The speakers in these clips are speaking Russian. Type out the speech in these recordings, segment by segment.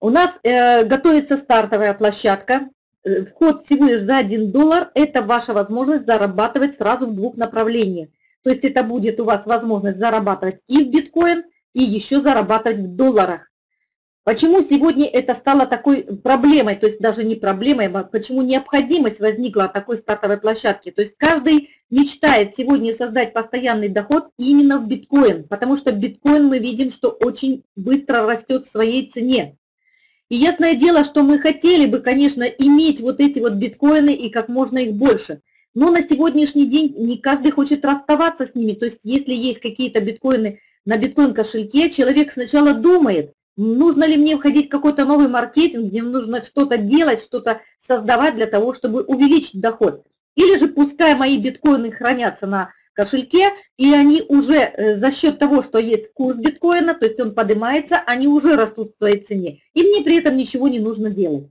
У нас э, готовится стартовая площадка. Э, вход всего лишь за 1 доллар – это ваша возможность зарабатывать сразу в двух направлениях. То есть это будет у вас возможность зарабатывать и в биткоин, и еще зарабатывать в долларах. Почему сегодня это стало такой проблемой, то есть даже не проблемой, а почему необходимость возникла такой стартовой площадки? То есть каждый мечтает сегодня создать постоянный доход именно в биткоин, потому что биткоин мы видим, что очень быстро растет в своей цене. И ясное дело, что мы хотели бы, конечно, иметь вот эти вот биткоины и как можно их больше. Но на сегодняшний день не каждый хочет расставаться с ними. То есть если есть какие-то биткоины на биткоин кошельке, человек сначала думает, Нужно ли мне входить в какой-то новый маркетинг, где нужно что-то делать, что-то создавать для того, чтобы увеличить доход? Или же пускай мои биткоины хранятся на кошельке, и они уже э, за счет того, что есть курс биткоина, то есть он поднимается, они уже растут в своей цене, и мне при этом ничего не нужно делать.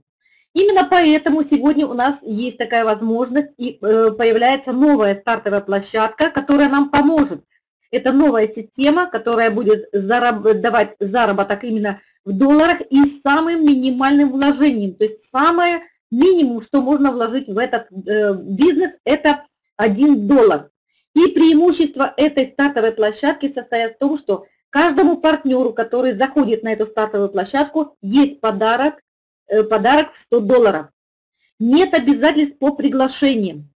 Именно поэтому сегодня у нас есть такая возможность, и э, появляется новая стартовая площадка, которая нам поможет – это новая система, которая будет зараб давать заработок именно в долларах и с самым минимальным вложением. То есть самое минимум, что можно вложить в этот э, бизнес, это 1 доллар. И преимущество этой стартовой площадки состоит в том, что каждому партнеру, который заходит на эту стартовую площадку, есть подарок, э, подарок в 100 долларов. Нет обязательств по приглашениям.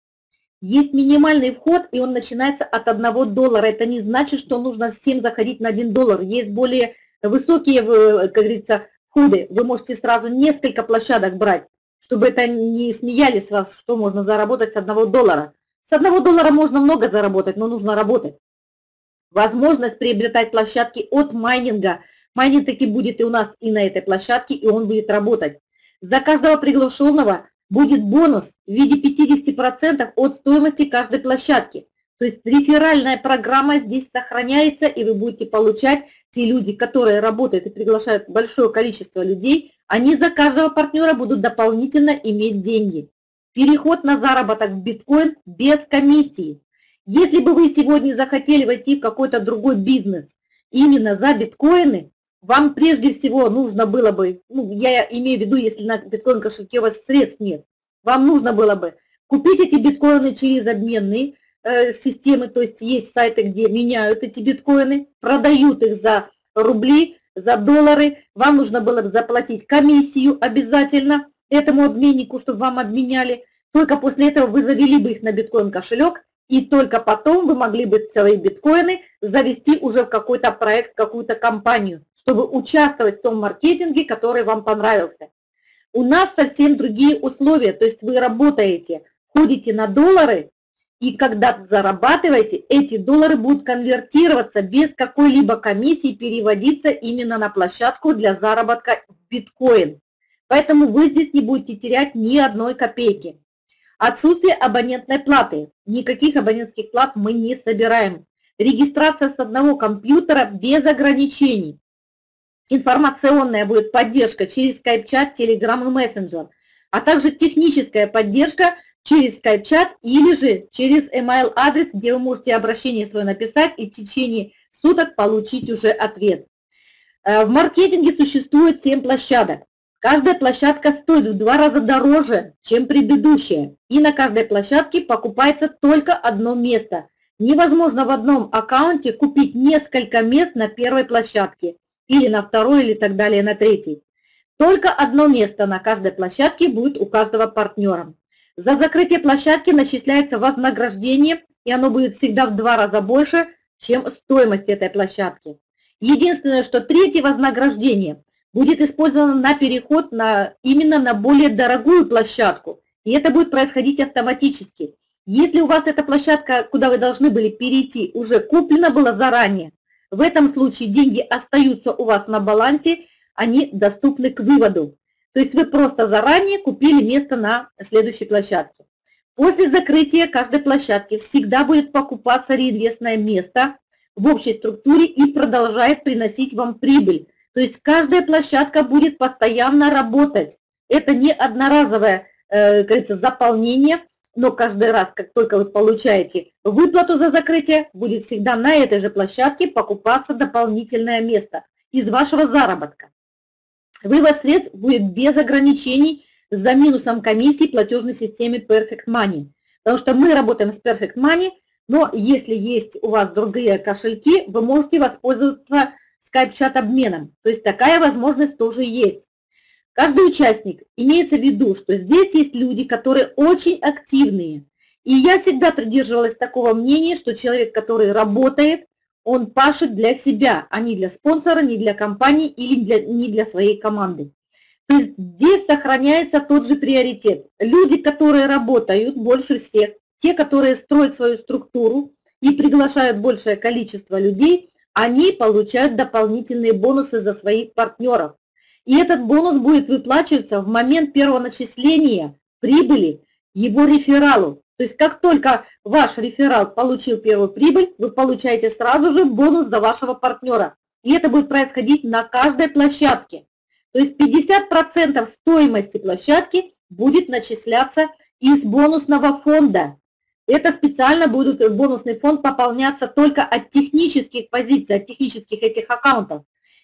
Есть минимальный вход, и он начинается от 1 доллара. Это не значит, что нужно всем заходить на 1 доллар. Есть более высокие, как говорится, входы. Вы можете сразу несколько площадок брать, чтобы это не смеялись вас, что можно заработать с 1 доллара. С 1 доллара можно много заработать, но нужно работать. Возможность приобретать площадки от майнинга. Майнинг таки будет и у нас, и на этой площадке, и он будет работать. За каждого приглашенного будет бонус в виде 50% от стоимости каждой площадки. То есть реферальная программа здесь сохраняется, и вы будете получать те люди, которые работают и приглашают большое количество людей, они за каждого партнера будут дополнительно иметь деньги. Переход на заработок в биткоин без комиссии. Если бы вы сегодня захотели войти в какой-то другой бизнес именно за биткоины, вам прежде всего нужно было бы, ну, я имею в виду, если на биткоин кошельке у вас средств нет, вам нужно было бы купить эти биткоины через обменные э, системы, то есть есть сайты, где меняют эти биткоины, продают их за рубли, за доллары, вам нужно было бы заплатить комиссию обязательно этому обменнику, чтобы вам обменяли. Только после этого вы завели бы их на биткоин кошелек, и только потом вы могли бы свои биткоины завести уже в какой-то проект, какую-то компанию чтобы участвовать в том маркетинге, который вам понравился. У нас совсем другие условия, то есть вы работаете, ходите на доллары, и когда зарабатываете, эти доллары будут конвертироваться без какой-либо комиссии, переводиться именно на площадку для заработка в биткоин. Поэтому вы здесь не будете терять ни одной копейки. Отсутствие абонентной платы. Никаких абонентских плат мы не собираем. Регистрация с одного компьютера без ограничений информационная будет поддержка через Skype-чат, Telegram и Messenger, а также техническая поддержка через Skype-чат или же через email-адрес, где вы можете обращение свое написать и в течение суток получить уже ответ. Э, в маркетинге существует 7 площадок. Каждая площадка стоит в два раза дороже, чем предыдущая. И на каждой площадке покупается только одно место. Невозможно в одном аккаунте купить несколько мест на первой площадке или на второй, или так далее, на третий. Только одно место на каждой площадке будет у каждого партнера. За закрытие площадки начисляется вознаграждение, и оно будет всегда в два раза больше, чем стоимость этой площадки. Единственное, что третье вознаграждение будет использовано на переход на, именно на более дорогую площадку. И это будет происходить автоматически. Если у вас эта площадка, куда вы должны были перейти, уже куплена была заранее, в этом случае деньги остаются у вас на балансе, они доступны к выводу. То есть вы просто заранее купили место на следующей площадке. После закрытия каждой площадки всегда будет покупаться реинвестное место в общей структуре и продолжает приносить вам прибыль. То есть каждая площадка будет постоянно работать. Это не одноразовое, э, говорится, заполнение, но каждый раз, как только вы получаете выплату за закрытие, будет всегда на этой же площадке покупаться дополнительное место из вашего заработка. Вывод средств будет без ограничений за минусом комиссии платежной системе Perfect Money. Потому что мы работаем с Perfect Money, но если есть у вас другие кошельки, вы можете воспользоваться скайп-чат обменом. То есть такая возможность тоже есть. Каждый участник, имеется в виду, что здесь есть люди, которые очень активные. И я всегда придерживалась такого мнения, что человек, который работает, он пашет для себя, а не для спонсора, не для компании или для, не для своей команды. То есть здесь сохраняется тот же приоритет. Люди, которые работают больше всех, те, которые строят свою структуру и приглашают большее количество людей, они получают дополнительные бонусы за своих партнеров. И этот бонус будет выплачиваться в момент первого начисления прибыли его рефералу. То есть как только ваш реферал получил первую прибыль, вы получаете сразу же бонус за вашего партнера. И это будет происходить на каждой площадке. То есть 50% стоимости площадки будет начисляться из бонусного фонда. Это специально будет бонусный фонд пополняться только от технических позиций, от технических этих аккаунтов.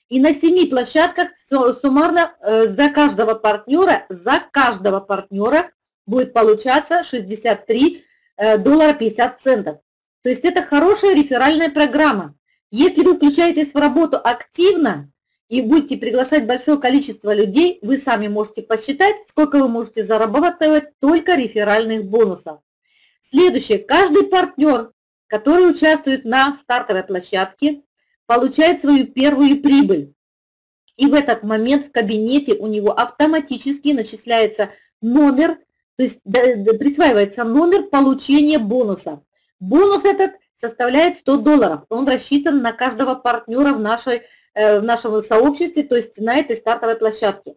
И на семи площадках суммарно э, за каждого партнера, за каждого партнера будет получаться 63 э, доллара 50 центов. То есть это хорошая реферальная программа. Если вы включаетесь в работу активно и будете приглашать большое количество людей, вы сами можете посчитать, сколько вы можете зарабатывать только реферальных бонусов. Следующее. Каждый партнер, который участвует на стартовой площадке, получает свою первую прибыль. И в этот момент в кабинете у него автоматически начисляется номер, то есть присваивается номер получения бонуса. Бонус этот составляет 100 долларов. Он рассчитан на каждого партнера в, нашей, э, в нашем сообществе, то есть на этой стартовой площадке.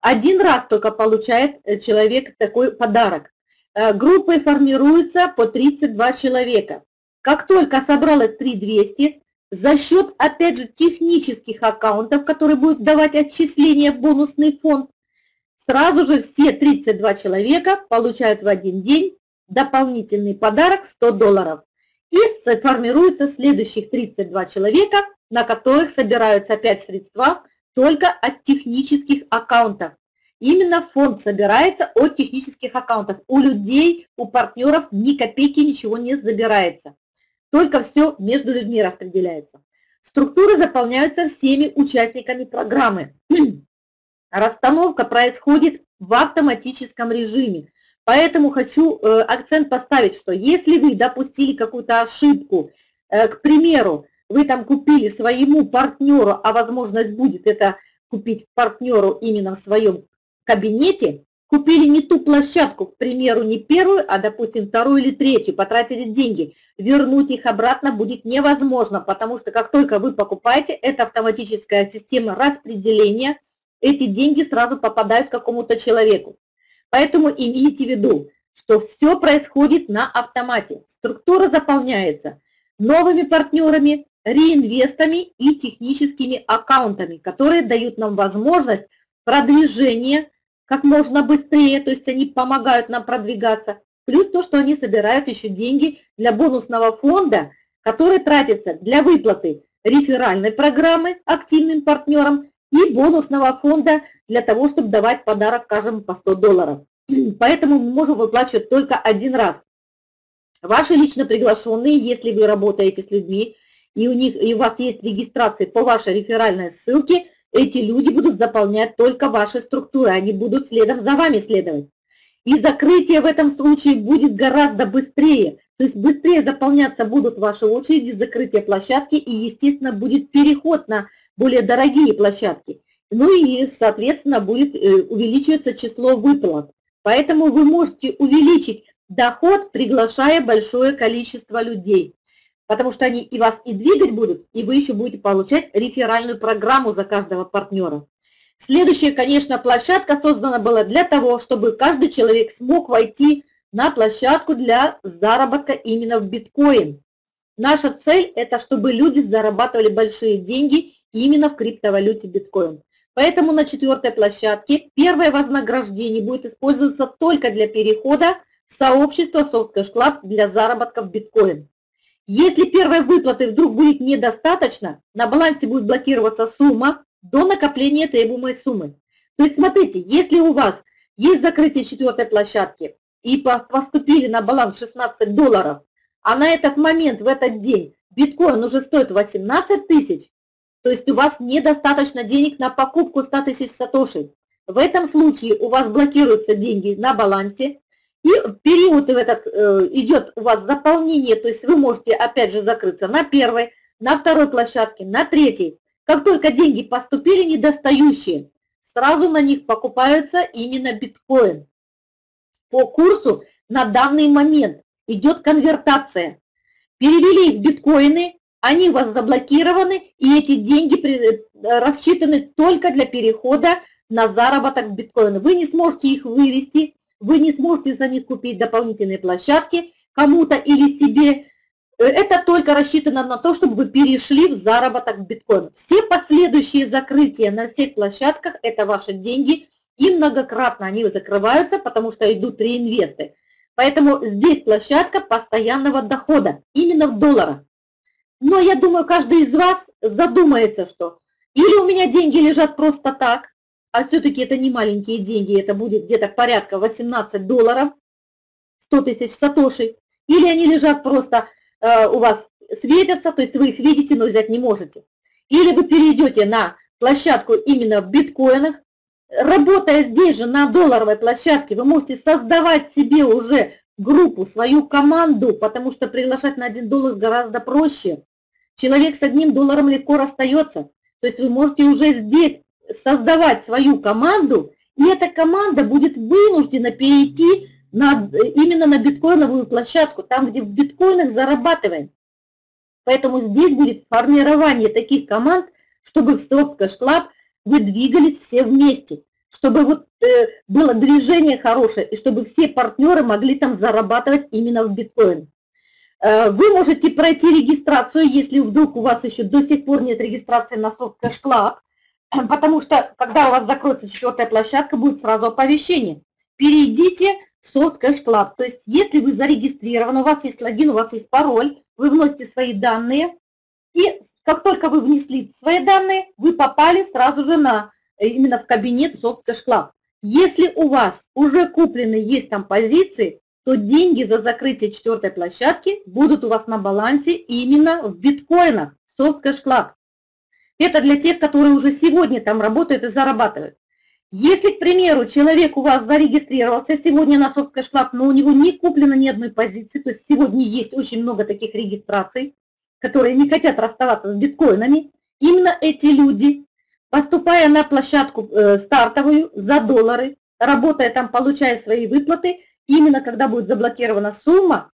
Один раз только получает э, человек такой подарок. Э, группы формируются по 32 человека. Как только собралось 3200, за счет, опять же, технических аккаунтов, которые будут давать отчисления в бонусный фонд, сразу же все 32 человека получают в один день дополнительный подарок 100 долларов. И формируются следующих 32 человека, на которых собираются опять средства только от технических аккаунтов. Именно фонд собирается от технических аккаунтов. У людей, у партнеров ни копейки ничего не забирается. Только все между людьми распределяется. Структуры заполняются всеми участниками программы. Расстановка происходит в автоматическом режиме. Поэтому хочу э, акцент поставить, что если вы допустили какую-то ошибку, э, к примеру, вы там купили своему партнеру, а возможность будет это купить партнеру именно в своем кабинете, купили не ту площадку, к примеру, не первую, а, допустим, вторую или третью, потратили деньги, вернуть их обратно будет невозможно, потому что как только вы покупаете, это автоматическая система распределения, эти деньги сразу попадают к какому-то человеку. Поэтому имейте в виду, что все происходит на автомате. Структура заполняется новыми партнерами, реинвестами и техническими аккаунтами, которые дают нам возможность продвижения как можно быстрее, то есть они помогают нам продвигаться. Плюс то, что они собирают еще деньги для бонусного фонда, который тратится для выплаты реферальной программы активным партнерам и бонусного фонда для того, чтобы давать подарок каждому по 100 долларов. Поэтому мы можем выплачивать только один раз. Ваши лично приглашенные, если вы работаете с людьми, и у них и у вас есть регистрация по вашей реферальной ссылке, эти люди будут заполнять только ваши структуры, они будут следом за вами следовать. И закрытие в этом случае будет гораздо быстрее, то есть быстрее заполняться будут ваши очереди, закрытие площадки и, естественно, будет переход на более дорогие площадки. Ну и, соответственно, будет э, увеличиваться число выплат. Поэтому вы можете увеличить доход, приглашая большое количество людей потому что они и вас и двигать будут, и вы еще будете получать реферальную программу за каждого партнера. Следующая, конечно, площадка создана была для того, чтобы каждый человек смог войти на площадку для заработка именно в биткоин. Наша цель – это чтобы люди зарабатывали большие деньги именно в криптовалюте биткоин. Поэтому на четвертой площадке первое вознаграждение будет использоваться только для перехода в сообщество Softcash Club для заработка в биткоин. Если первой выплаты вдруг будет недостаточно, на балансе будет блокироваться сумма, до накопления требуемой суммы. То есть смотрите, если у вас есть закрытие четвертой площадки и поступили на баланс 16 долларов, а на этот момент, в этот день, биткоин уже стоит 18 тысяч, то есть у вас недостаточно денег на покупку 100 тысяч сатошей. В этом случае у вас блокируются деньги на балансе, и в период в этот э, идет у вас заполнение, то есть вы можете опять же закрыться на первой, на второй площадке, на третьей. Как только деньги поступили недостающие, сразу на них покупаются именно биткоин. По курсу на данный момент идет конвертация. Перевели в биткоины, они у вас заблокированы, и эти деньги э, рассчитаны только для перехода на заработок в биткоин. Вы не сможете их вывести, вы не сможете за них купить дополнительные площадки кому-то или себе. Э, это только рассчитано на то, чтобы вы перешли в заработок в. Все последующие закрытия на всех площадках – это ваши деньги, и многократно они закрываются, потому что идут реинвесты. Поэтому здесь площадка постоянного дохода, именно в долларах. Но я думаю, каждый из вас задумается, что или у меня деньги лежат просто так, а все-таки это не маленькие деньги, это будет где-то порядка 18 долларов, 100 тысяч сатошей, или они лежат просто э, у вас светятся, то есть вы их видите, но взять не можете. Или вы перейдете на площадку именно в биткоинах, работая здесь же на долларовой площадке, вы можете создавать себе уже группу, свою команду, потому что приглашать на 1 доллар гораздо проще. Человек с одним долларом легко расстается. То есть вы можете уже здесь создавать свою команду, и эта команда будет вынуждена перейти на, именно на биткоиновую площадку, там, где в биткоинах зарабатываем. Поэтому здесь будет формирование таких команд, чтобы в Soft Club вы двигались все вместе, чтобы вот э, было движение хорошее, и чтобы все партнеры могли там зарабатывать именно в биткоин. Э, вы можете пройти регистрацию, если вдруг у вас еще до сих пор нет регистрации на Soft Club, потому что когда у вас закроется четвертая площадка, будет сразу оповещение. Перейдите в Soft Cash Club. То есть если вы зарегистрированы, у вас есть логин, у вас есть пароль, вы вносите свои данные, и как только вы внесли свои данные, вы попали сразу же на, э, именно в кабинет Soft Cash Club. Если у вас уже куплены есть там позиции, то деньги за закрытие четвертой площадки будут у вас на балансе именно в биткоинах Soft Cash Club. Это для тех, которые уже сегодня там работают и зарабатывают. Если, к примеру, человек у вас зарегистрировался сегодня на Soft Cash Club, но у него не куплено ни одной позиции, то есть сегодня есть очень много таких регистраций, которые не хотят расставаться с биткоинами, именно эти люди, поступая на площадку э, стартовую за доллары, работая там, получая свои выплаты, именно когда будет заблокирована сумма,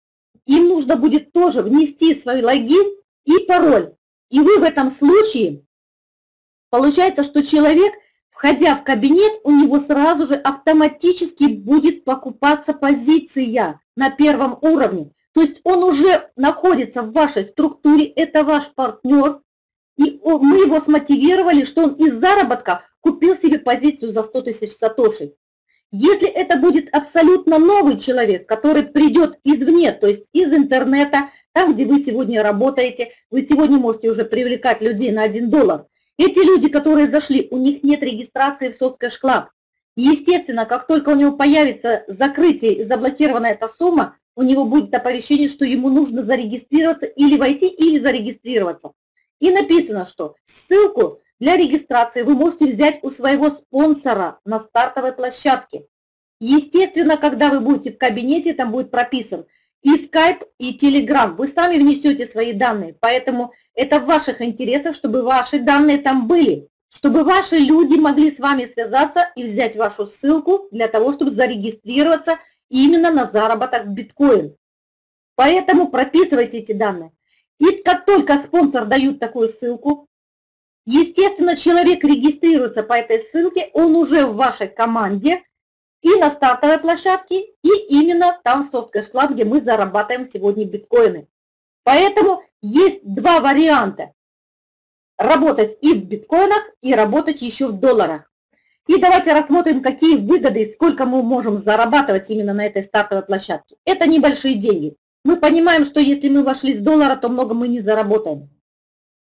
им нужно будет тоже внести свой логин и пароль. И вы в этом случае Получается, что человек, входя в кабинет, у него сразу же автоматически будет покупаться позиция на первом уровне. То есть он уже находится в вашей структуре, это ваш партнер, и мы его смотивировали, что он из заработка купил себе позицию за 100 тысяч сатошей. Если это будет абсолютно новый человек, который придет извне, то есть из интернета, там, где вы сегодня работаете, вы сегодня можете уже привлекать людей на 1 доллар, эти люди, которые зашли, у них нет регистрации в SoftCash Club. Естественно, как только у него появится закрытие и заблокированная эта сумма, у него будет оповещение, что ему нужно зарегистрироваться или войти, или зарегистрироваться. И написано, что ссылку для регистрации вы можете взять у своего спонсора на стартовой площадке. Естественно, когда вы будете в кабинете, там будет прописан и Skype, и Telegram. Вы сами внесете свои данные, поэтому это в ваших интересах, чтобы ваши данные там были, чтобы ваши люди могли с вами связаться и взять вашу ссылку для того, чтобы зарегистрироваться именно на заработок в биткоин. Поэтому прописывайте эти данные. И как только спонсор дает такую ссылку, естественно, человек регистрируется по этой ссылке, он уже в вашей команде и на стартовой площадке, и именно там в Soft Cash Club, где мы зарабатываем сегодня биткоины. Поэтому есть два варианта. Работать и в биткоинах, и работать еще в долларах. И давайте рассмотрим, какие выгоды и сколько мы можем зарабатывать именно на этой стартовой площадке. Это небольшие деньги. Мы понимаем, что если мы вошли с доллара, то много мы не заработаем.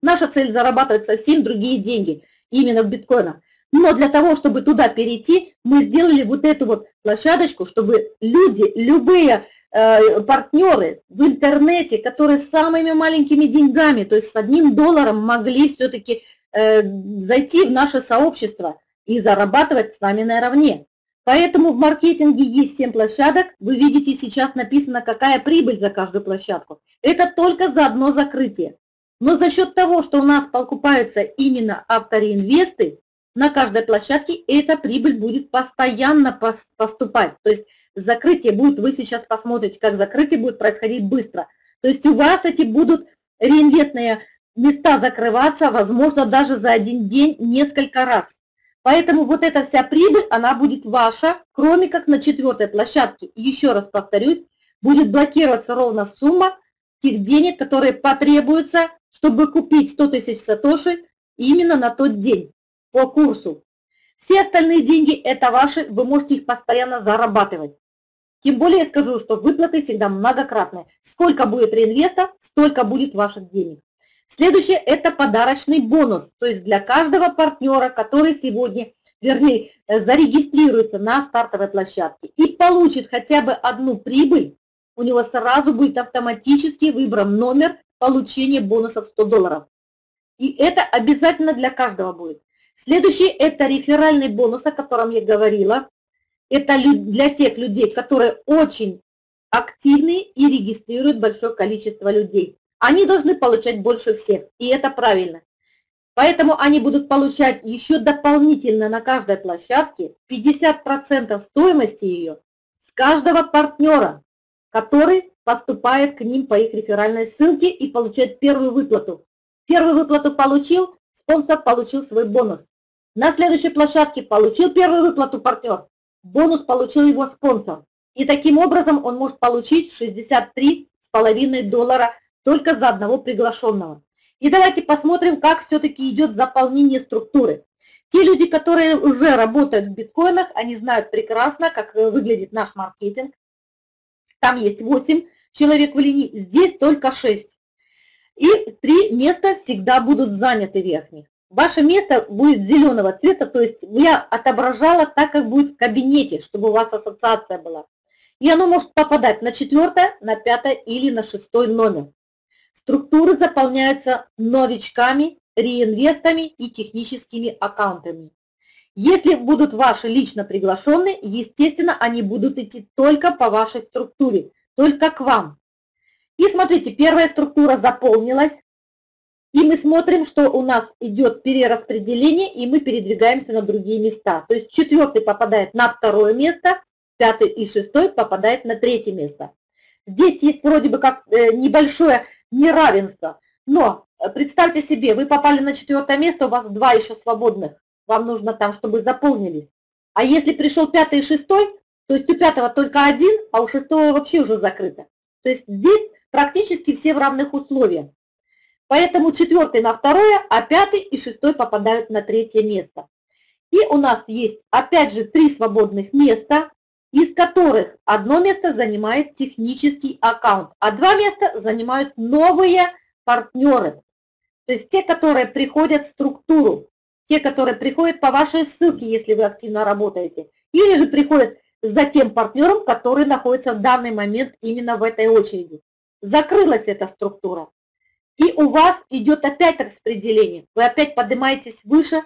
Наша цель зарабатывать совсем другие деньги. именно в биткоинах. Но для того, чтобы туда перейти, мы сделали вот эту вот площадочку, чтобы люди, любые э, партнеры в интернете, которые с самыми маленькими деньгами, то есть с одним долларом могли все-таки э, зайти в наше сообщество и зарабатывать с нами наравне. Поэтому в маркетинге есть 7 площадок. Вы видите, сейчас написано, какая прибыль за каждую площадку. Это только за одно закрытие. Но за счет того, что у нас покупаются именно автореинвесты, на каждой площадке эта прибыль будет постоянно поступать. То есть закрытие будет, вы сейчас посмотрите, как закрытие будет происходить быстро. То есть у вас эти будут реинвестные места закрываться, возможно, даже за один день несколько раз. Поэтому вот эта вся прибыль, она будет ваша, кроме как на четвертой площадке. Еще раз повторюсь, будет блокироваться ровно сумма тех денег, которые потребуются, чтобы купить 100 тысяч сатоши именно на тот день по курсу. Все остальные деньги – это ваши, вы можете их постоянно зарабатывать. Тем более я скажу, что выплаты всегда многократные. Сколько будет реинвеста, столько будет ваших денег. Следующее – это подарочный бонус. То есть для каждого партнера, который сегодня, вернее, э, зарегистрируется на стартовой площадке и получит хотя бы одну прибыль, у него сразу будет автоматически выбран номер получения бонусов 100 долларов. И это обязательно для каждого будет. Следующий – это реферальный бонус, о котором я говорила. Это для тех людей, которые очень активны и регистрируют большое количество людей они должны получать больше всех, и это правильно. Поэтому они будут получать еще дополнительно на каждой площадке 50% стоимости ее с каждого партнера, который поступает к ним по их реферальной ссылке и получает первую выплату. Первую выплату получил, спонсор получил свой бонус. На следующей площадке получил первую выплату партнер, бонус получил его спонсор. И таким образом он может получить 63,5 доллара только за одного приглашенного. И давайте посмотрим, как все-таки идет заполнение структуры. Те люди, которые уже работают в биткоинах, они знают прекрасно, как выглядит наш маркетинг. Там есть 8 человек в линии, здесь только 6. И три места всегда будут заняты верхних. Ваше место будет зеленого цвета, то есть я отображала так, как будет в кабинете, чтобы у вас ассоциация была. И оно может попадать на четвертое, на пятое или на шестой номер. Структуры заполняются новичками, реинвестами и техническими аккаунтами. Если будут ваши лично приглашенные, естественно, они будут идти только по вашей структуре, только к вам. И смотрите, первая структура заполнилась, и мы смотрим, что у нас идет перераспределение, и мы передвигаемся на другие места. То есть четвертый попадает на второе место, пятый и шестой попадает на третье место. Здесь есть вроде бы как э, небольшое неравенство. Но э, представьте себе, вы попали на четвертое место, у вас два еще свободных. Вам нужно там, чтобы заполнились. А если пришел пятый и шестой, то есть у пятого только один, а у шестого вообще уже закрыто. То есть здесь практически все в равных условиях. Поэтому четвертый на второе, а пятый и шестой попадают на третье место. И у нас есть опять же три свободных места из которых одно место занимает технический аккаунт, а два места занимают новые партнеры. То есть те, которые приходят в структуру, те, которые приходят по вашей ссылке, если вы активно работаете, или же приходят за тем партнером, который находится в данный момент именно в этой очереди. Закрылась эта структура. И у вас идет опять распределение. Вы опять поднимаетесь выше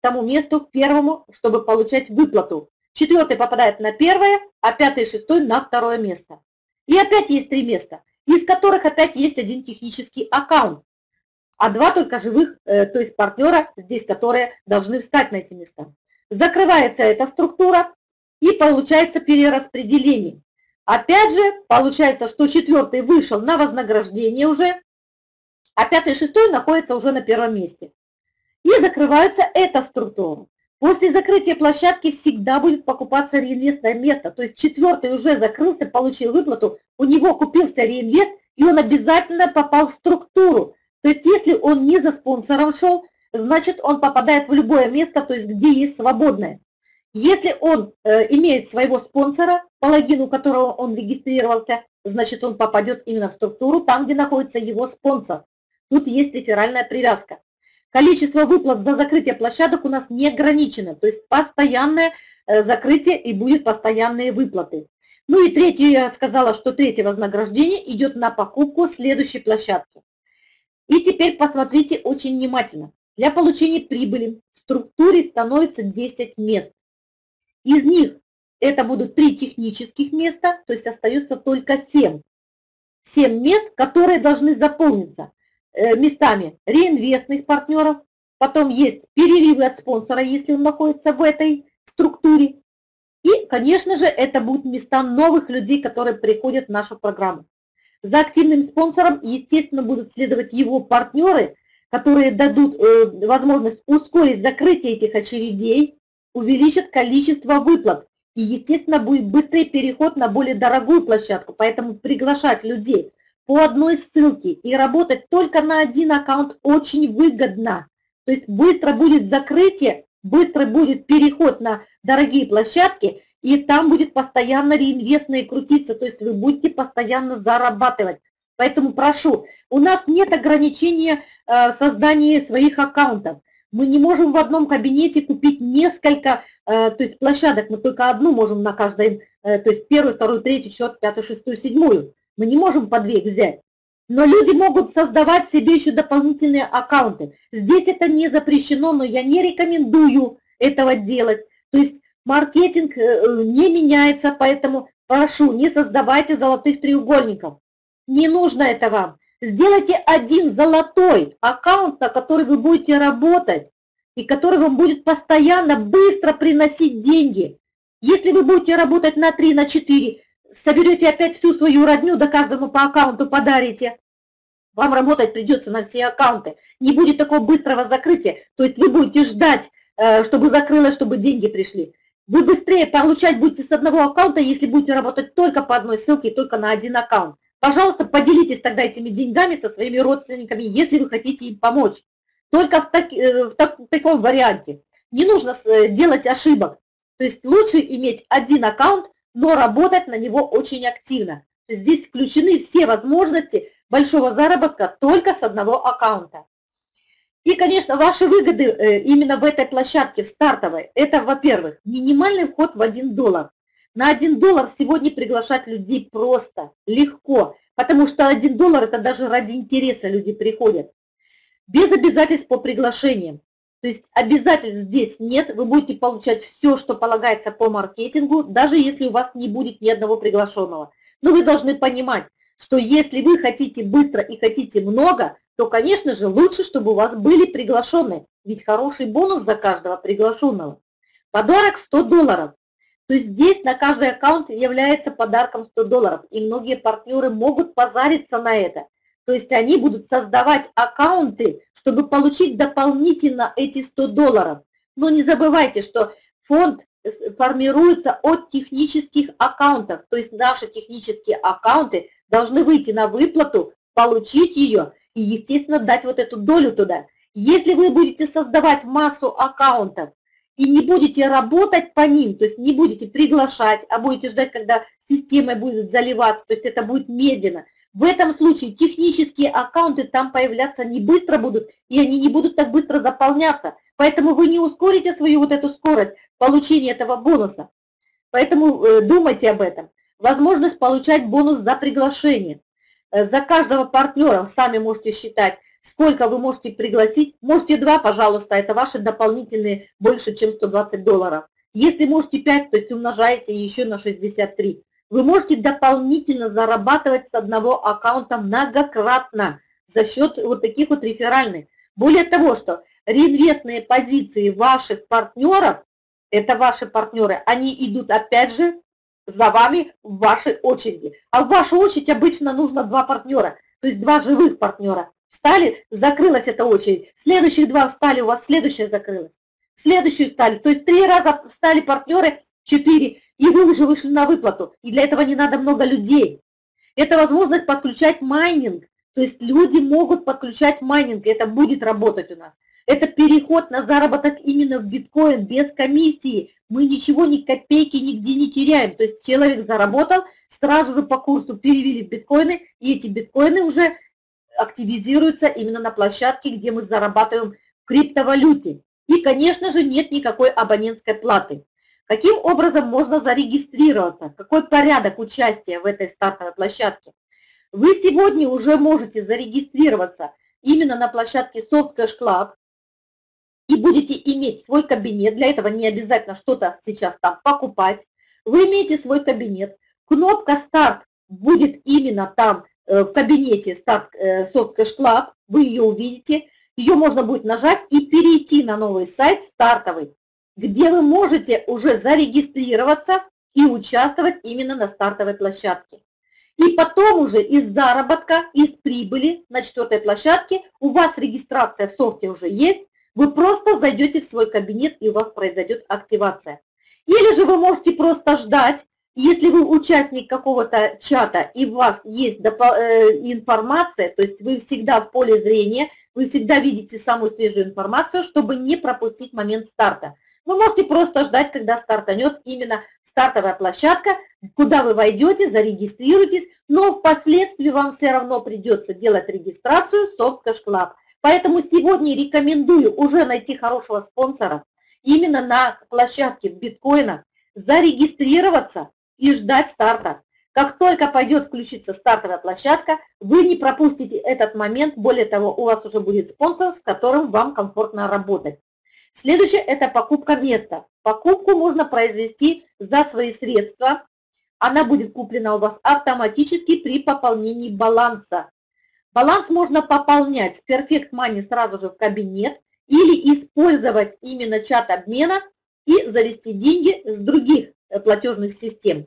тому месту, первому, чтобы получать выплату. Четвертый попадает на первое, а пятый и шестой на второе место. И опять есть три места, из которых опять есть один технический аккаунт, а два только живых, э, то есть партнера здесь, которые должны встать на эти места. Закрывается эта структура и получается перераспределение. Опять же, получается, что четвертый вышел на вознаграждение уже, а пятый и шестой находятся уже на первом месте. И закрывается эта структура. После закрытия площадки всегда будет покупаться реинвестное место. То есть четвертый уже закрылся, получил выплату, у него купился реинвест, и он обязательно попал в структуру. То есть если он не за спонсором шел, значит он попадает в любое место, то есть где есть свободное. Если он э, имеет своего спонсора, по логину которого он регистрировался, значит он попадет именно в структуру, там, где находится его спонсор. Тут есть реферальная привязка. количество выплат за закрытие площадок у нас не ограничено, то есть постоянное э, закрытие и будет постоянные выплаты. Ну и третье, я сказала, что третье вознаграждение идет на покупку следующей площадки. И теперь посмотрите очень внимательно. Для получения прибыли в структуре становится 10 мест. Из них это будут 3 технических места, то есть остается только 7. 7 мест, которые должны заполниться э, местами реинвестных партнеров, потом есть переливы от спонсора, если он находится в этой структуре. И, конечно же, это будут места новых людей, которые приходят в нашу программу. За активным спонсором, естественно, будут следовать его партнеры, которые дадут э, возможность ускорить закрытие этих очередей, увеличат количество выплат. И, естественно, будет быстрый переход на более дорогую площадку. Поэтому приглашать людей по одной ссылке и работать только на один аккаунт очень выгодно. То есть быстро будет закрытие, быстро будет переход на дорогие площадки, и там будет постоянно реинвестные крутиться, то есть вы будете постоянно зарабатывать. Поэтому прошу, у нас нет ограничения э, создания своих аккаунтов. Мы не можем в одном кабинете купить несколько, э, то есть площадок, мы только одну можем на каждой, э, то есть первую, вторую, третью, четвертую, пятую, шестую, седьмую. Мы не можем по две взять. Но люди могут создавать себе еще дополнительные аккаунты. Здесь это не запрещено, но я не рекомендую этого делать. То есть маркетинг не меняется, поэтому прошу, не создавайте золотых треугольников. Не нужно это вам. Сделайте один золотой аккаунт, на который вы будете работать и который вам будет постоянно быстро приносить деньги. Если вы будете работать на 3, на 4, соберете опять всю свою родню, да каждому по аккаунту подарите. Вам работать придется на все аккаунты. Не будет такого быстрого закрытия. То есть вы будете ждать, э, чтобы закрылось, чтобы деньги пришли. Вы быстрее получать будете с одного аккаунта, если будете работать только по одной ссылке только на один аккаунт. Пожалуйста, поделитесь тогда этими деньгами со своими родственниками, если вы хотите им помочь. Только в, так, э, в, так, в таком варианте. Не нужно э, делать ошибок. То есть лучше иметь один аккаунт, но работать на него очень активно. Здесь включены все возможности большого заработка только с одного аккаунта. И, конечно, ваши выгоды э, именно в этой площадке, в стартовой, это, во-первых, минимальный вход в 1 доллар. На 1 доллар сегодня приглашать людей просто, легко, потому что 1 доллар это даже ради интереса люди приходят. Без обязательств по приглашениям. То есть обязательств здесь нет, вы будете получать все, что полагается по маркетингу, даже если у вас не будет ни одного приглашенного. Но вы должны понимать, что если вы хотите быстро и хотите много, то, конечно же, лучше, чтобы у вас были приглашенные, ведь хороший бонус за каждого приглашенного. Подарок 100 долларов. То есть здесь на каждый аккаунт является подарком 100 долларов, и многие партнеры могут позариться на это. То есть они будут создавать аккаунты, чтобы получить дополнительно эти 100 долларов. Но не забывайте, что фонд формируется от технических аккаунтов. То есть наши технические аккаунты должны выйти на выплату, получить ее и, естественно, дать вот эту долю туда. Если вы будете создавать массу аккаунтов, и не будете работать по ним, то есть не будете приглашать, а будете ждать, когда система будет заливаться, то есть это будет медленно. В этом случае технические аккаунты там появляться не быстро будут, и они не будут так быстро заполняться. Поэтому вы не ускорите свою вот эту скорость получения этого бонуса. Поэтому э, думайте об этом. Возможность получать бонус за приглашение. Э, за каждого партнера сами можете считать, сколько вы можете пригласить. Можете 2, пожалуйста, это ваши дополнительные больше, чем 120 долларов. Если можете 5, то есть умножаете еще на 63. Вы можете дополнительно зарабатывать с одного аккаунта многократно за счет вот таких вот реферальных. Более того, что реинвестные позиции ваших партнеров, это ваши партнеры, они идут опять же за вами в вашей очереди. А в вашу очередь обычно нужно два партнера, то есть два живых партнера. Встали, закрылась эта очередь. Следующих два встали, у вас следующая закрылась. Следующую встали. То есть три раза встали партнеры, четыре, и вы уже вышли на выплату. И для этого не надо много людей. Это возможность подключать майнинг. То есть люди могут подключать майнинг, это будет работать у нас. Это переход на заработок именно в биткоин, без комиссии. Мы ничего, ни копейки нигде не теряем. То есть человек заработал, сразу же по курсу перевели в биткоины, и эти биткоины уже активизируется именно на площадке, где мы зарабатываем в криптовалюте. И, конечно же, нет никакой абонентской платы. Каким образом можно зарегистрироваться? Какой порядок участия в этой стартовой площадке? Вы сегодня уже можете зарегистрироваться именно на площадке Soft Cash Club и будете иметь свой кабинет. Для этого не обязательно что-то сейчас там покупать. Вы имеете свой кабинет. Кнопка «Старт» будет именно там в кабинете э, Soft Cash Club. Вы ее увидите. Ее можно будет нажать и перейти на новый сайт стартовый где вы можете уже зарегистрироваться и участвовать именно на стартовой площадке. И потом уже из заработка, из прибыли на четвертой площадке у вас регистрация в софте уже есть, вы просто зайдете в свой кабинет и у вас произойдет активация. Или же вы можете просто ждать, если вы участник какого-то чата и у вас есть э, информация, то есть вы всегда в поле зрения, вы всегда видите самую свежую информацию, чтобы не пропустить момент старта. Вы можете просто ждать, когда стартанет именно стартовая площадка, куда вы войдете, зарегистрируетесь, но впоследствии вам все равно придется делать регистрацию Soft Club. Поэтому сегодня рекомендую уже найти хорошего спонсора именно на площадке в биткоинах, зарегистрироваться и ждать старта. Как только пойдет включиться стартовая площадка, вы не пропустите этот момент. Более того, у вас уже будет спонсор, с которым вам комфортно работать. Следующее – это покупка места. Покупку можно произвести за свои средства. Она будет куплена у вас автоматически при пополнении баланса. Баланс можно пополнять с Perfect Money сразу же в кабинет или использовать именно чат обмена и завести деньги с других платежных систем.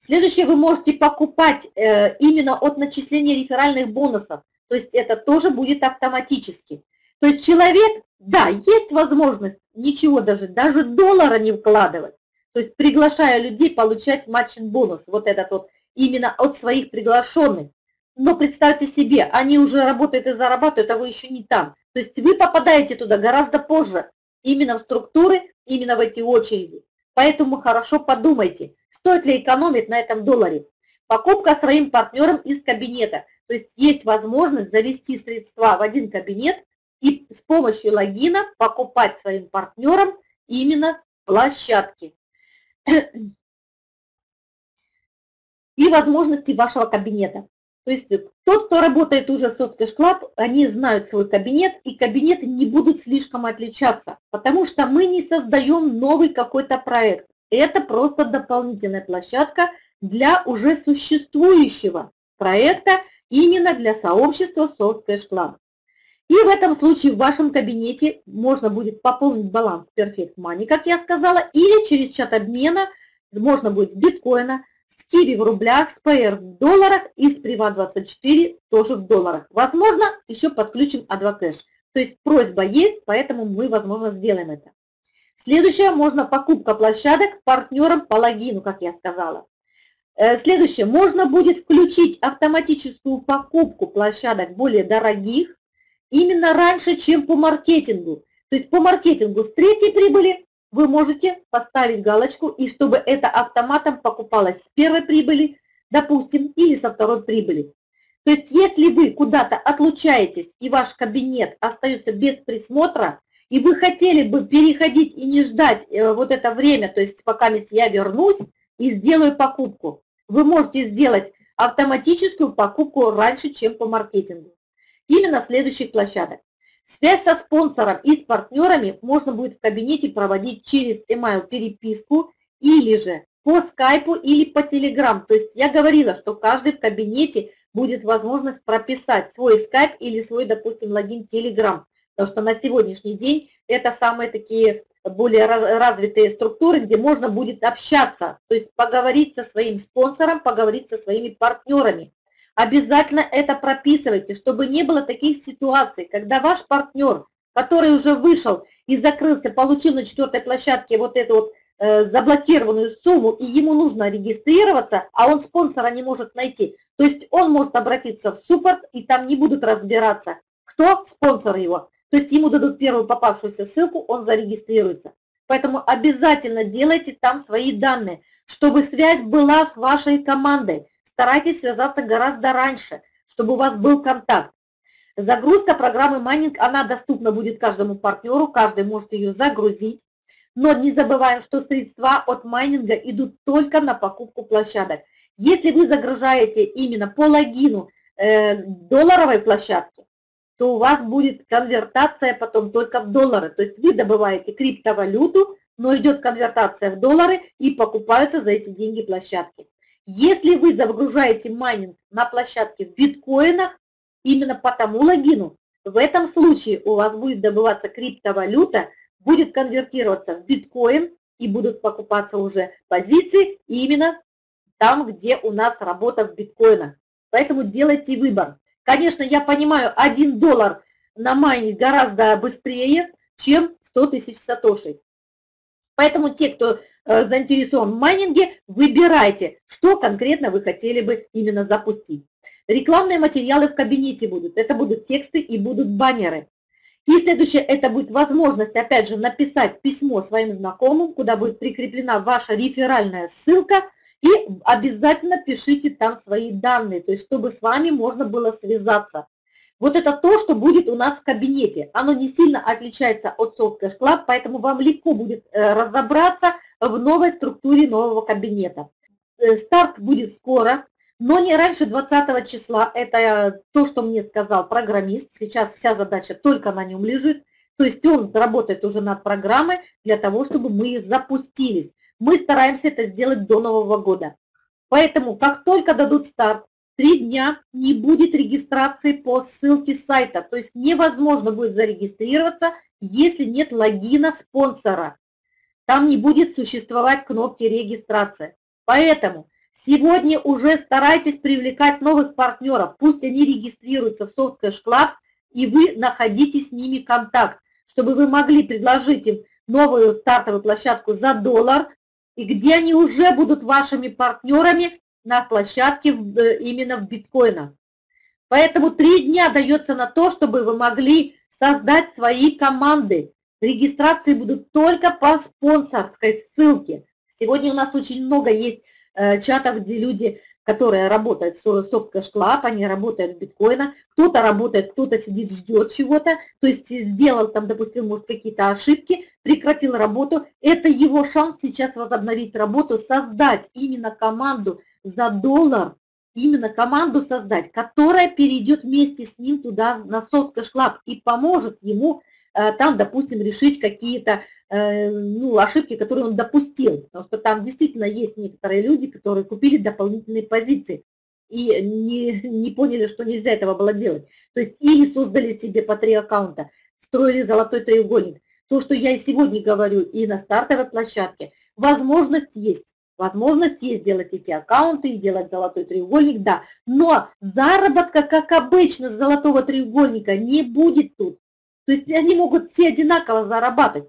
Следующее, вы можете покупать э, именно от начисления реферальных бонусов, то есть это тоже будет автоматически. То есть человек, да, есть возможность ничего даже, даже доллара не вкладывать. То есть приглашая людей получать матчин бонус, вот этот вот именно от своих приглашенных. Но представьте себе, они уже работают и зарабатывают, а вы еще не там. То есть вы попадаете туда гораздо позже, именно в структуры, именно в эти очереди. Поэтому хорошо подумайте, стоит ли экономить на этом долларе. Покупка своим партнерам из кабинета. То есть есть возможность завести средства в один кабинет и с помощью логина покупать своим партнерам именно площадки и возможности вашего кабинета. То есть тот, кто работает уже в Softcash Club, они знают свой кабинет, и кабинеты не будут слишком отличаться, потому что мы не создаем новый какой-то проект. Это просто дополнительная площадка для уже существующего проекта именно для сообщества Softcash Club. И в этом случае в вашем кабинете можно будет пополнить баланс Perfect Money, как я сказала, или через чат обмена можно будет с биткоина, с Киви в рублях, с PR в долларах и с Privat24 тоже в долларах. Возможно, еще подключим Advocash. То есть просьба есть, поэтому мы, возможно, сделаем это. Следующее, можно покупка площадок партнерам по логину, как я сказала. Э, следующее, можно будет включить автоматическую покупку площадок более дорогих, именно раньше, чем по маркетингу. То есть по маркетингу с третьей прибыли вы можете поставить галочку, и чтобы это автоматом покупалось с первой прибыли, допустим, или со второй прибыли. То есть если вы куда-то отлучаетесь, и ваш кабинет остается без присмотра, и вы хотели бы переходить и не ждать э, вот это время, то есть пока я вернусь и сделаю покупку, вы можете сделать автоматическую покупку раньше, чем по маркетингу именно следующих площадок. Связь со спонсором и с партнерами можно будет в кабинете проводить через email переписку или же по скайпу или по телеграм. То есть я говорила, что каждый в кабинете будет возможность прописать свой скайп или свой, допустим, логин телеграм. Потому что на сегодняшний день это самые такие более развитые структуры, где можно будет общаться, то есть поговорить со своим спонсором, поговорить со своими партнерами. Обязательно это прописывайте, чтобы не было таких ситуаций, когда ваш партнер, который уже вышел и закрылся, получил на четвертой площадке вот эту вот э, заблокированную сумму, и ему нужно регистрироваться, а он спонсора не может найти. То есть он может обратиться в суппорт, и там не будут разбираться, кто спонсор его. То есть ему дадут первую попавшуюся ссылку, он зарегистрируется. Поэтому обязательно делайте там свои данные, чтобы связь была с вашей командой старайтесь связаться гораздо раньше, чтобы у вас был контакт. Загрузка программы майнинг, она доступна будет каждому партнеру, каждый может ее загрузить. Но не забываем, что средства от майнинга идут только на покупку площадок. Если вы загружаете именно по логину э, долларовой площадки, то у вас будет конвертация потом только в доллары. То есть вы добываете криптовалюту, но идет конвертация в доллары и покупаются за эти деньги площадки. Если вы загружаете майнинг на площадке в биткоинах, именно по тому логину, в этом случае у вас будет добываться криптовалюта, будет конвертироваться в биткоин и будут покупаться уже позиции именно там, где у нас работа в биткоинах. Поэтому делайте выбор. Конечно, я понимаю, 1 доллар на майне гораздо быстрее, чем 100 тысяч сатошей. Поэтому те, кто э, заинтересован в майнинге, выбирайте, что конкретно вы хотели бы именно запустить. Рекламные материалы в кабинете будут. Это будут тексты и будут баннеры. И следующее, это будет возможность, опять же, написать письмо своим знакомым, куда будет прикреплена ваша реферальная ссылка, и обязательно пишите там свои данные, то есть чтобы с вами можно было связаться. Вот это то, что будет у нас в кабинете. Оно не сильно отличается от Soft Cash Club, поэтому вам легко будет э, разобраться в новой структуре нового кабинета. Э, старт будет скоро, но не раньше 20 числа. Это то, что мне сказал программист. Сейчас вся задача только на нем лежит. То есть он работает уже над программой для того, чтобы мы запустились. Мы стараемся это сделать до Нового года. Поэтому, как только дадут старт, три дня не будет регистрации по ссылке сайта. То есть невозможно будет зарегистрироваться, если нет логина спонсора. Там не будет существовать кнопки регистрации. Поэтому сегодня уже старайтесь привлекать новых партнеров. Пусть они регистрируются в Soft Cash Club, и вы находите с ними контакт, чтобы вы могли предложить им новую стартовую площадку за доллар, и где они уже будут вашими партнерами на площадке э, именно в биткоинах. Поэтому три дня дается на то, чтобы вы могли создать свои команды. Регистрации будут только по спонсорской ссылке. Сегодня у нас очень много есть э, чатов, где люди, которые работают с Soft Cash Club, они работают в биткоина, кто-то работает, кто-то сидит, ждет чего-то, то есть сделал там, допустим, может, какие-то ошибки, прекратил работу. Это его шанс сейчас возобновить работу, создать именно команду за доллар именно команду создать, которая перейдет вместе с ним туда на Соткаш Club и поможет ему э, там, допустим, решить какие-то э, ну, ошибки, которые он допустил. Потому что там действительно есть некоторые люди, которые купили дополнительные позиции и не, не поняли, что нельзя этого было делать. То есть или создали себе по три аккаунта, строили золотой треугольник. То, что я и сегодня говорю и на стартовой площадке, возможность есть. Возможность есть делать эти аккаунты и делать золотой треугольник, да. Но заработка, как обычно, с золотого треугольника не будет тут. То есть они могут все одинаково зарабатывать.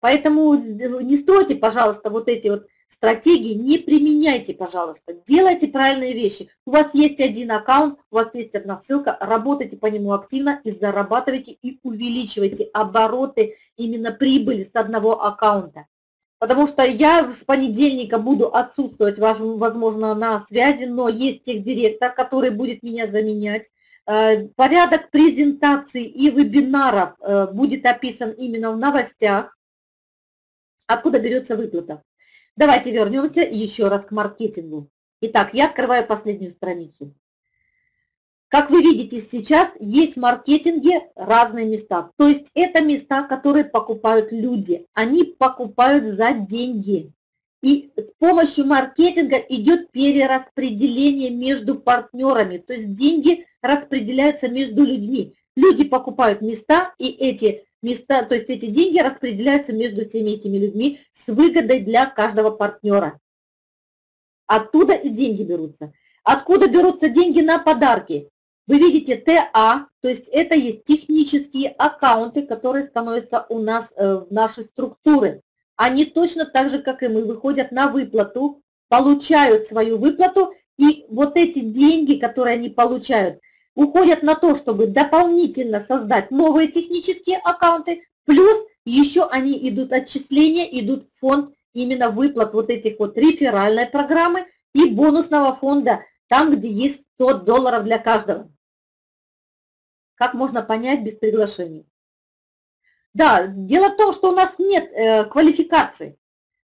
Поэтому не стройте, пожалуйста, вот эти вот стратегии, не применяйте, пожалуйста. Делайте правильные вещи. У вас есть один аккаунт, у вас есть одна ссылка, работайте по нему активно и зарабатывайте и увеличивайте обороты, именно прибыли с одного аккаунта потому что я с понедельника буду отсутствовать, возможно, на связи, но есть техдиректор, который будет меня заменять. Э, порядок презентаций и вебинаров э, будет описан именно в новостях, откуда берется выплата. Давайте вернемся еще раз к маркетингу. Итак, я открываю последнюю страницу. Как вы видите сейчас, есть в маркетинге разные места. То есть это места, которые покупают люди. Они покупают за деньги. И с помощью маркетинга идет перераспределение между партнерами. То есть деньги распределяются между людьми. Люди покупают места, и эти места, то есть эти деньги распределяются между всеми этими людьми с выгодой для каждого партнера. Оттуда и деньги берутся. Откуда берутся деньги на подарки? Вы видите ТА, то есть это есть технические аккаунты, которые становятся у нас э, в нашей структуре. Они точно так же, как и мы, выходят на выплату, получают свою выплату, и вот эти деньги, которые они получают, уходят на то, чтобы дополнительно создать новые технические аккаунты, плюс еще они идут отчисления, идут в фонд именно выплат вот этих вот реферальной программы и бонусного фонда, там, где есть 100 долларов для каждого. Как можно понять без приглашений? Да, дело в том, что у нас нет э, квалификации.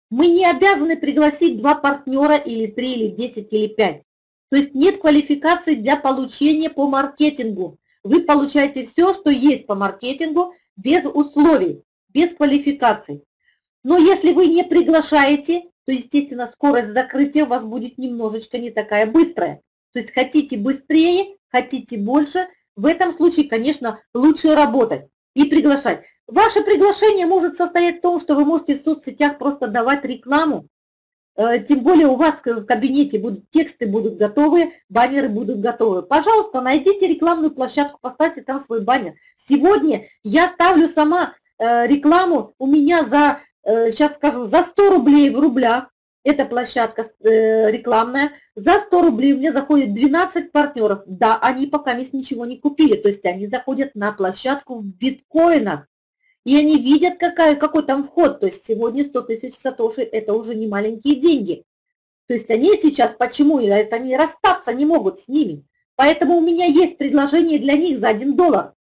Мы не обязаны пригласить два партнера или три, или десять, или пять. То есть нет квалификации для получения по маркетингу. Вы получаете все, что есть по маркетингу, без условий, без квалификаций. Но если вы не приглашаете, то, естественно, скорость закрытия у вас будет немножечко не такая быстрая. То есть хотите быстрее, хотите больше, в этом случае, конечно, лучше работать и приглашать. Ваше приглашение может состоять в том, что вы можете в соцсетях просто давать рекламу, э, тем более у вас в кабинете будут тексты будут готовы, баннеры будут готовы. Пожалуйста, найдите рекламную площадку, поставьте там свой баннер. Сегодня я ставлю сама э, рекламу, у меня за, сейчас э, скажу, за 100 рублей в рублях эта площадка э, рекламная, за 100 рублей меня заходит 12 партнеров. Да, они пока ничего не купили, то есть они заходят на площадку в биткоинах. И они видят, какая, какой там вход. То есть сегодня 100 тысяч сатоши – это уже не маленькие деньги. То есть они сейчас, почему это они расстаться не могут с ними. Поэтому у меня есть предложение для них за 1 доллар.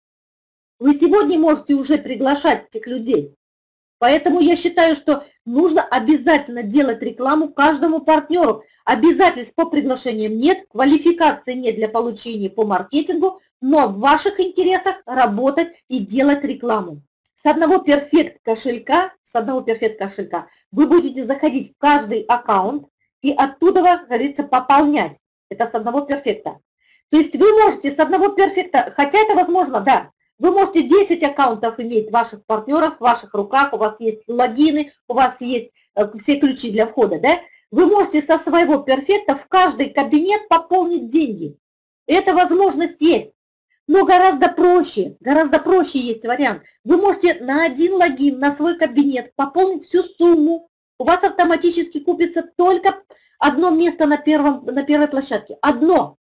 Вы сегодня можете уже приглашать этих людей. Поэтому я считаю, что нужно обязательно делать рекламу каждому партнеру. Обязательств по приглашениям нет, квалификации нет для получения по маркетингу, но в ваших интересах работать и делать рекламу. С одного перфект кошелька, с одного перфект кошелька вы будете заходить в каждый аккаунт и оттуда, как говорится, пополнять. Это с одного перфекта. То есть вы можете с одного перфекта, хотя это возможно, да, вы можете 10 аккаунтов иметь ваших партнеров в ваших руках, у вас есть логины, у вас есть э, все ключи для входа, да? Вы можете со своего перфекта в каждый кабинет пополнить деньги. Эта возможность есть. Но гораздо проще, гораздо проще есть вариант. Вы можете на один логин, на свой кабинет пополнить всю сумму. У вас автоматически купится только одно место на, первом, на первой площадке. Одно.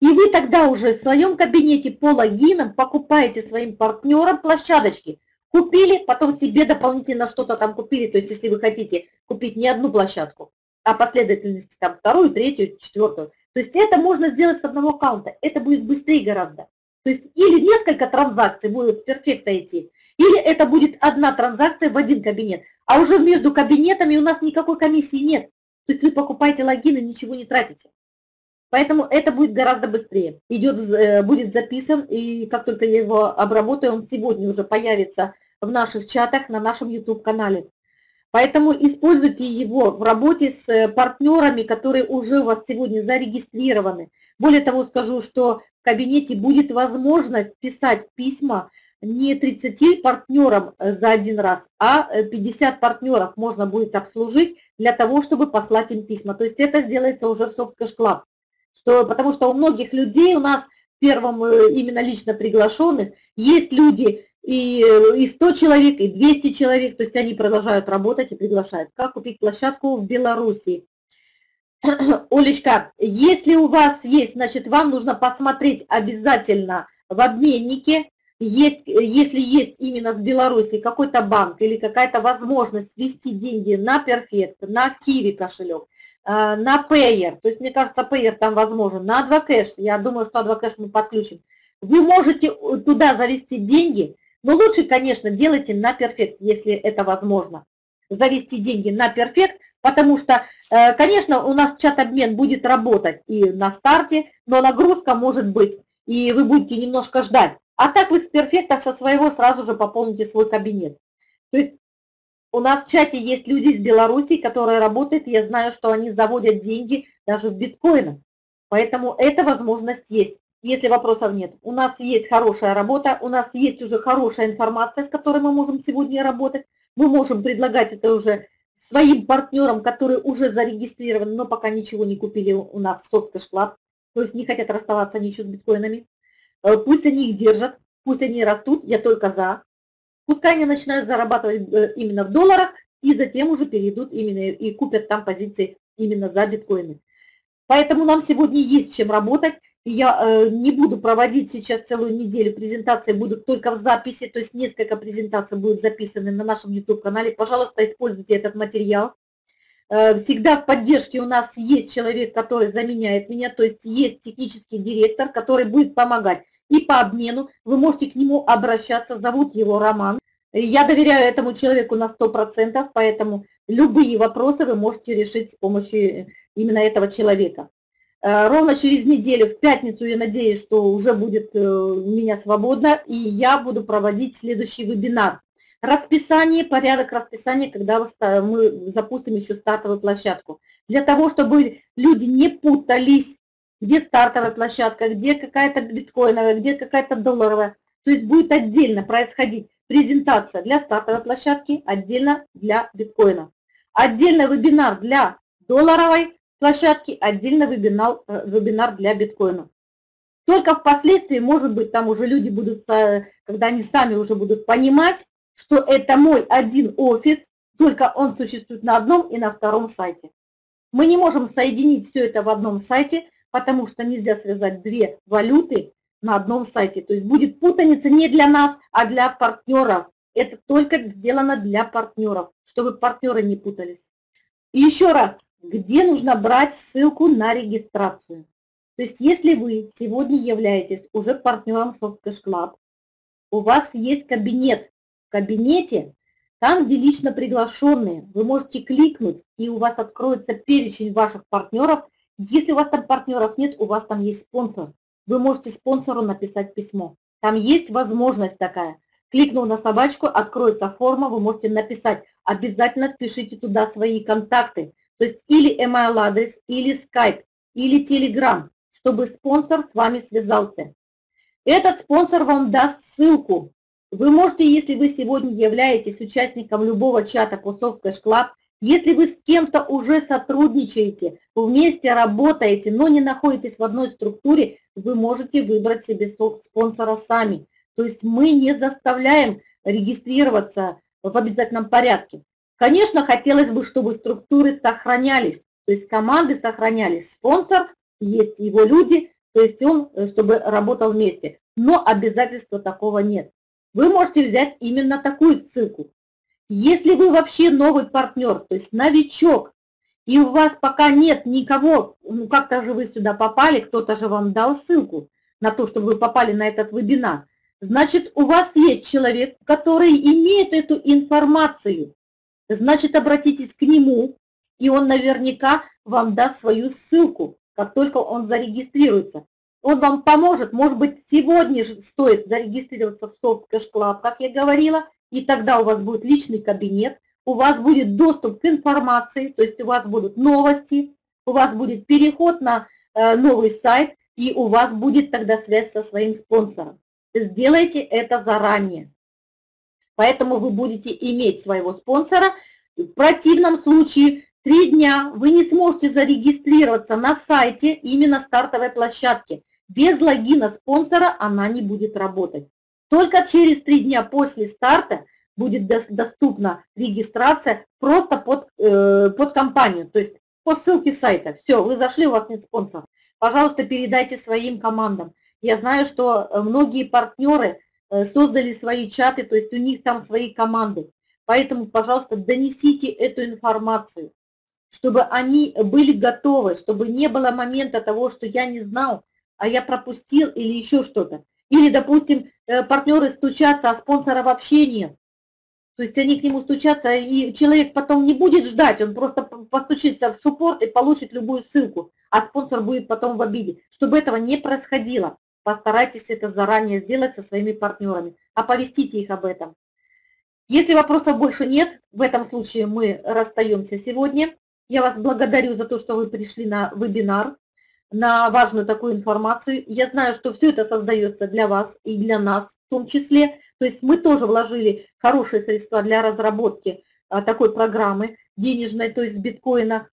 И вы тогда уже в своем кабинете по логинам покупаете своим партнерам площадочки. Купили, потом себе дополнительно что-то там купили. То есть если вы хотите купить не одну площадку, а последовательности там вторую, третью, четвертую. То есть это можно сделать с одного аккаунта. Это будет быстрее гораздо. То есть или несколько транзакций будут с перфекта идти, или это будет одна транзакция в один кабинет. А уже между кабинетами у нас никакой комиссии нет. То есть вы покупаете логин и ничего не тратите. Поэтому это будет гораздо быстрее. Идет, э, будет записан, и как только я его обработаю, он сегодня уже появится в наших чатах на нашем YouTube-канале. Поэтому используйте его в работе с э, партнерами, которые уже у вас сегодня зарегистрированы. Более того, скажу, что в кабинете будет возможность писать письма не 30 партнерам э, за один раз, а 50 партнеров можно будет обслужить для того, чтобы послать им письма. То есть это сделается уже в Soft Cash Club что, потому что у многих людей, у нас первым э, именно лично приглашенных, есть люди и, и 100 человек, и 200 человек, то есть они продолжают работать и приглашают. Как купить площадку в Беларуси? Олечка, если у вас есть, значит, вам нужно посмотреть обязательно в обменнике, есть, если есть именно с Беларуси какой-то банк или какая-то возможность ввести деньги на Перфект, на Киви кошелек, Э, на Payer, то есть мне кажется, Payer там возможен, на 2Cash, я думаю, что 2Cash мы подключим. Вы можете туда завести деньги, но лучше, конечно, делайте на Perfect, если это возможно. Завести деньги на Perfect, потому что, э, конечно, у нас чат-обмен будет работать и на старте, но нагрузка может быть, и вы будете немножко ждать. А так вы с перфекта со своего сразу же пополните свой кабинет. То есть у нас в чате есть люди из Беларуси, которые работают, я знаю, что они заводят деньги даже в биткоинах. Поэтому эта возможность есть, если вопросов нет. У нас есть хорошая работа, у нас есть уже хорошая информация, с которой мы можем сегодня работать. Мы можем предлагать это уже своим партнерам, которые уже зарегистрированы, но пока ничего не купили у нас в Soft Club, то есть не хотят расставаться ничего с биткоинами. Э, пусть они их держат, пусть они растут, я только за. Пускай они начинают зарабатывать э, именно в долларах, и затем уже перейдут именно и купят там позиции именно за биткоины. Поэтому нам сегодня есть чем работать. Я э, не буду проводить сейчас целую неделю презентации, будут только в записи, то есть несколько презентаций будут записаны на нашем YouTube-канале. Пожалуйста, используйте этот материал. Э, всегда в поддержке у нас есть человек, который заменяет меня, то есть есть технический директор, который будет помогать и по обмену вы можете к нему обращаться, зовут его Роман. Я доверяю этому человеку на 100%, поэтому любые вопросы вы можете решить с помощью именно этого человека. Э, ровно через неделю, в пятницу, я надеюсь, что уже будет э, меня свободно, и я буду проводить следующий вебинар. Расписание, порядок расписания, когда мы запустим еще стартовую площадку. Для того, чтобы люди не путались, где стартовая площадка, где какая-то биткоиновая, где какая-то долларовая. То есть будет отдельно происходить презентация для стартовой площадки, отдельно для биткоина. Отдельно вебинар для долларовой площадки, отдельно вебинар, э, вебинар для биткоина. Только впоследствии, может быть, там уже люди будут, когда они сами уже будут понимать, что это мой один офис, только он существует на одном и на втором сайте. Мы не можем соединить все это в одном сайте, потому что нельзя связать две валюты на одном сайте. То есть будет путаница не для нас, а для партнеров. Это только сделано для партнеров, чтобы партнеры не путались. И еще раз, где нужно брать ссылку на регистрацию? То есть если вы сегодня являетесь уже партнером SoftCash Club, у вас есть кабинет кабинете, там, где лично приглашенные, вы можете кликнуть, и у вас откроется перечень ваших партнеров. Если у вас там партнеров нет, у вас там есть спонсор. Вы можете спонсору написать письмо. Там есть возможность такая. Кликнув на собачку, откроется форма, вы можете написать. Обязательно пишите туда свои контакты. То есть или email адрес, или Skype, или Telegram, чтобы спонсор с вами связался. Этот спонсор вам даст ссылку вы можете, если вы сегодня являетесь участником любого чата по Softcash Club, если вы с кем-то уже сотрудничаете, вместе работаете, но не находитесь в одной структуре, вы можете выбрать себе спонсора сами. То есть мы не заставляем регистрироваться в обязательном порядке. Конечно, хотелось бы, чтобы структуры сохранялись, то есть команды сохранялись. Спонсор, есть его люди, то есть он, э, чтобы работал вместе. Но обязательства такого нет вы можете взять именно такую ссылку. Если вы вообще новый партнер, то есть новичок, и у вас пока нет никого, ну как-то же вы сюда попали, кто-то же вам дал ссылку на то, чтобы вы попали на этот вебинар, значит, у вас есть человек, который имеет эту информацию. Значит, обратитесь к нему, и он наверняка вам даст свою ссылку, как только он зарегистрируется. Он вам поможет, может быть, сегодня же стоит зарегистрироваться в Soft Cash Club, как я говорила, и тогда у вас будет личный кабинет, у вас будет доступ к информации, то есть у вас будут новости, у вас будет переход на э, новый сайт, и у вас будет тогда связь со своим спонсором. Сделайте это заранее. Поэтому вы будете иметь своего спонсора. В противном случае три дня вы не сможете зарегистрироваться на сайте именно стартовой площадки. Без логина спонсора она не будет работать. Только через три дня после старта будет доступна регистрация просто под, э, под компанию, то есть по ссылке сайта. Все, вы зашли, у вас нет спонсора. Пожалуйста, передайте своим командам. Я знаю, что э, многие партнеры э, создали свои чаты, то есть у них там свои команды. Поэтому, пожалуйста, донесите эту информацию, чтобы они были готовы, чтобы не было момента того, что я не знал, а я пропустил или еще что-то. Или, допустим, э, партнеры стучатся, а спонсора вообще нет. То есть они к нему стучатся, и человек потом не будет ждать, он просто постучится в суппорт и получит любую ссылку, а спонсор будет потом в обиде. Чтобы этого не происходило, постарайтесь это заранее сделать со своими партнерами, оповестите их об этом. Если вопросов больше нет, в этом случае мы расстаемся сегодня. Я вас благодарю за то, что вы пришли на вебинар на важную такую информацию. Я знаю, что все это создается для вас и для нас в том числе. То есть мы тоже вложили хорошие средства для разработки а, такой программы денежной, то есть биткоина.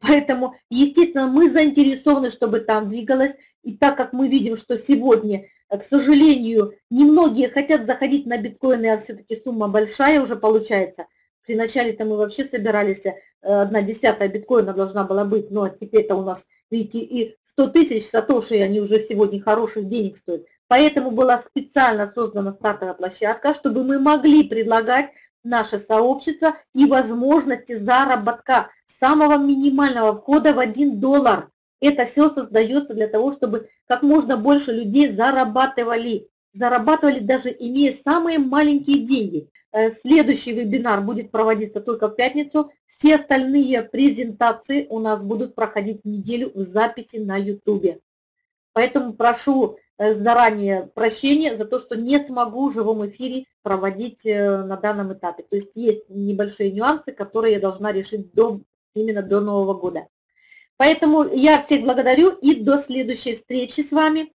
Поэтому, естественно, мы заинтересованы, чтобы там двигалось. И так как мы видим, что сегодня, э, к сожалению, немногие хотят заходить на биткоины, а все-таки сумма большая уже получается. При начале-то мы вообще собирались, э, одна десятая биткоина должна была быть, но теперь-то у нас, видите, и 100 тысяч сатоши, они уже сегодня хороших денег стоят. Поэтому была специально создана стартовая площадка, чтобы мы могли предлагать наше сообщество и возможности заработка самого минимального входа в 1 доллар. Это все создается для того, чтобы как можно больше людей зарабатывали, зарабатывали даже имея самые маленькие деньги. Э, следующий вебинар будет проводиться только в пятницу. Все остальные презентации у нас будут проходить неделю в записи на YouTube. Поэтому прошу э, заранее прощения за то, что не смогу в живом эфире проводить э, на данном этапе. То есть есть небольшие нюансы, которые я должна решить до, именно до Нового года. Поэтому я всех благодарю и до следующей встречи с вами.